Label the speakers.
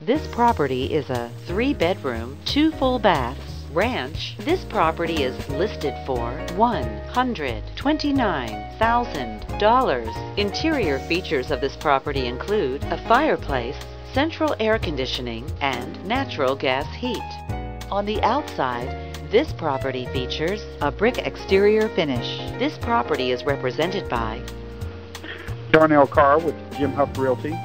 Speaker 1: This property is a three bedroom, two full baths ranch. This property is listed for $129,000. Interior features of this property include a fireplace, central air conditioning, and natural gas heat. On the outside, this property features a brick exterior finish. This property is represented by
Speaker 2: Darnell Carr with Jim Huff Realty.